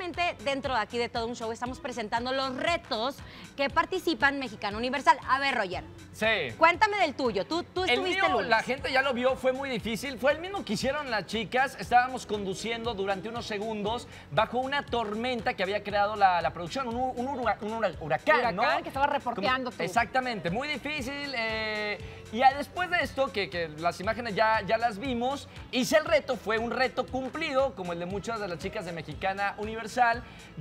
obviamente dentro de aquí de todo un show estamos presentando los retos que participan Mexicano Universal. A ver, Roger, Sí. cuéntame del tuyo. Tú, tú El estuviste mío, el lunes. la gente ya lo vio, fue muy difícil. Fue el mismo que hicieron las chicas. Estábamos conduciendo durante unos segundos bajo una tormenta que había creado la, la producción, un, un un hura- huracán, que estaba reporteando Como-. Exactamente, muy difícil. eh, y después de esto, que, que las imágenes ya, ya las vimos, hice el reto, fue un reto cumplido, como el de muchas de las chicas de Mexicana Universal.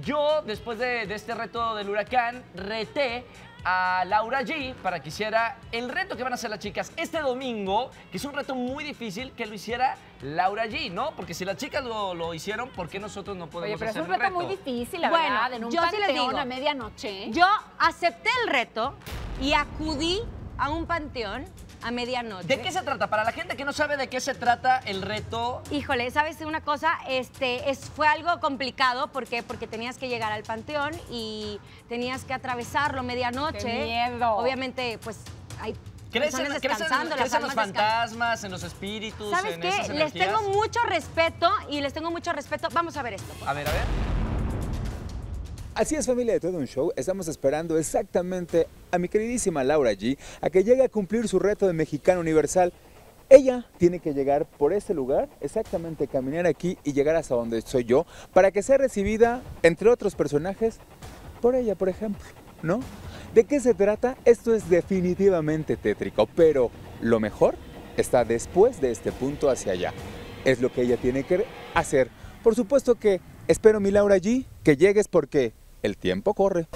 Yo, después de, de este reto del huracán, reté a Laura G para que hiciera el reto que van a hacer las chicas este domingo, que es un reto muy difícil que lo hiciera Laura G, ¿no? Porque si las chicas lo, lo hicieron, ¿por qué nosotros no podemos Oye, pero es hacer un el reto muy difícil, la Bueno, verdad, en un yo sí les panteón digo. a medianoche. Yo acepté el reto y acudí a un panteón a medianoche. ¿De qué se trata? Para la gente que no sabe de qué se trata el reto, Híjole, ¿sabes una cosa? Este, es, fue algo complicado. ¿Por qué? Porque tenías que llegar al panteón y tenías que atravesarlo medianoche. ¡Qué miedo! Obviamente, pues hay ¿crees en, personas crees en- descansando, crees las en los fantasmas, en los espíritus, ¿Sabes en qué? esas Les tengo mucho respeto y les tengo mucho respeto. Vamos a ver esto. A ver, a ver. Así es familia de todo un show, estamos esperando exactamente a mi queridísima Laura G a que llegue a cumplir su reto de Mexicano Universal. Ella tiene que llegar por este lugar, exactamente caminar aquí y llegar hasta donde soy yo, para que sea recibida, entre otros personajes, por ella, por ejemplo, ¿no? ¿De qué se trata? Esto es definitivamente tétrico, pero lo mejor está después de este punto hacia allá. Es lo que ella tiene que hacer. Por supuesto que espero, mi Laura G, que llegues porque el tiempo corre.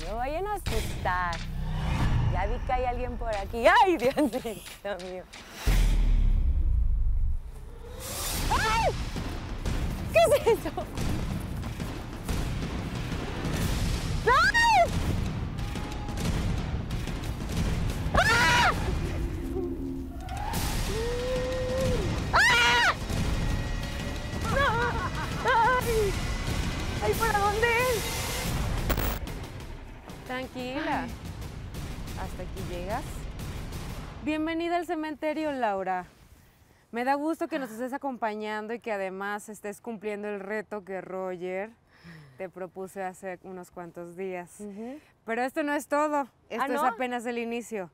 No me vayan a asustar. Ya vi que hay alguien por aquí. ¡Ay, Dios mío! ¡Ay! ¿Qué es eso? Para dónde es! Tranquila. Hasta aquí llegas. Bienvenida al cementerio, Laura. Me da gusto que nos estés acompañando y que además estés cumpliendo el reto que Roger te propuse hace unos cuantos días. Pero esto no es todo. Esto es ¿no? apenas el inicio.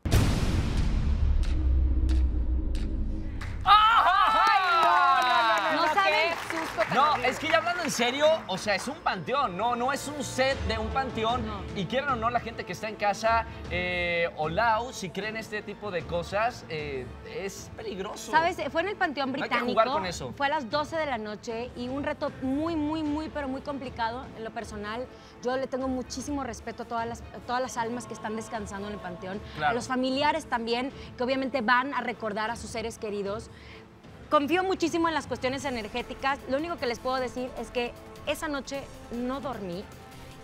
No, es que ya hablando en serio, o sea, es un panteón, no, no es un set de un panteón. Y quieran o no, la gente que está en casa, eh, o Lau, si creen este tipo de cosas, eh, es peligroso. ¿Sabes? Fue en el Panteón No hay que Británico. jugar con eso. Fue a las 12 de la noche y un reto muy, muy, muy, pero muy complicado en lo personal. Yo le tengo muchísimo respeto a todas las, a todas las almas que están descansando en el Panteón. Claro. A los familiares también, que obviamente van a recordar a sus seres queridos. Confío muchísimo en las cuestiones energéticas. Lo único que les puedo decir es que esa noche no dormí.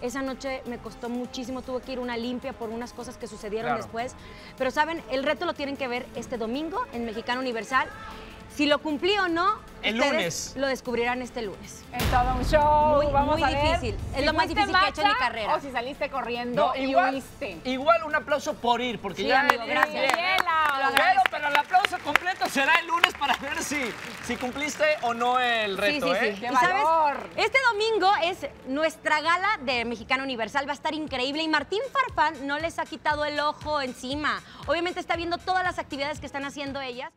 Esa noche me costó muchísimo, tuve que ir una limpia por unas cosas que sucedieron Claro. después. Pero saben, el reto lo tienen que ver este domingo en Mexicano Universal. Si lo cumplí o no, El lunes. lo descubrirán este lunes. En todo un show. Muy, Vamos muy a ver difícil. Es si lo más difícil que he hecho en mi carrera. O si saliste corriendo No, y igual, huiste. igual un aplauso por ir, porque Sí, ya amigo, bien, gracias. bien, Bien, Pero, pero el aplauso completo será el ver si, si cumpliste o no el reto, sí, sí, ¿eh? sí. ¡Qué Y sabes, valor! este domingo es nuestra gala de Mexicano Universal, va a estar increíble y Martín Farfán no les ha quitado el ojo encima. Obviamente está viendo todas las actividades que están haciendo ellas.